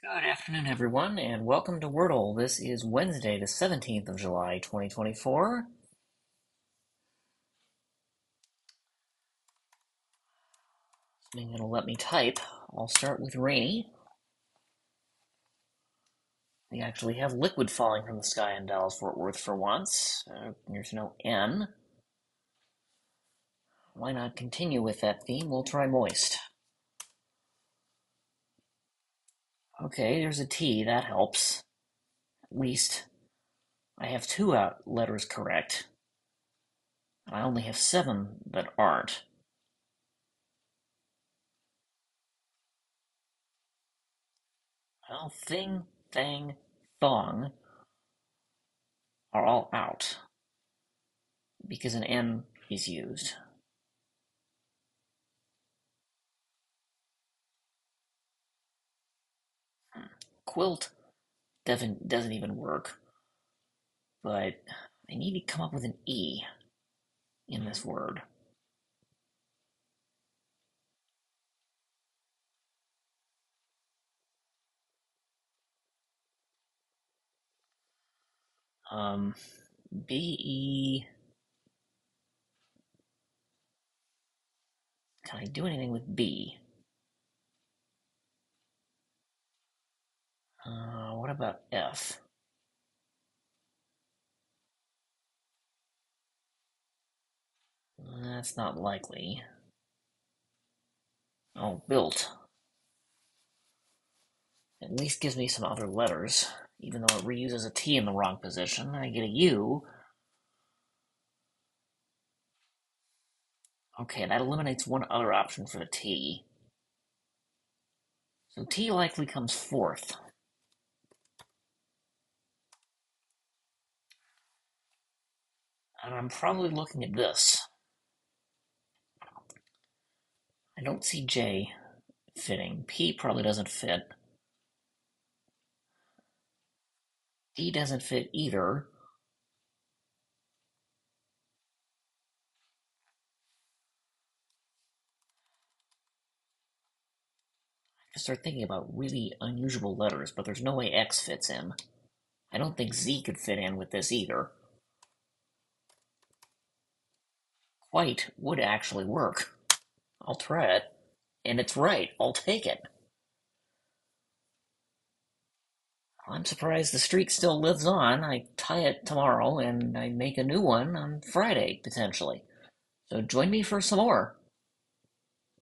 Good afternoon, everyone, and welcome to Wordle. This is Wednesday, the 17th of July, 2024. Assuming it'll let me type, I'll start with rainy. We actually have liquid falling from the sky in Dallas Fort Worth for once. Uh, there's no N. Why not continue with that theme? We'll try moist. Okay, there's a T, that helps. At least I have two out letters correct. I only have seven that aren't. Well, thing, thang, thong are all out because an N is used. Quilt doesn't doesn't even work. But I need to come up with an E in this word. Um, B E. Can I do anything with B? Uh, what about F? That's not likely. Oh, built. At least gives me some other letters, even though it reuses a T in the wrong position. I get a U. Okay, that eliminates one other option for the T. So T likely comes fourth. And I'm probably looking at this. I don't see J fitting. P probably doesn't fit. D doesn't fit either. I start thinking about really unusual letters, but there's no way X fits in. I don't think Z could fit in with this either. White would actually work. I'll try it. And it's right. I'll take it. I'm surprised the streak still lives on. I tie it tomorrow and I make a new one on Friday, potentially. So join me for some more.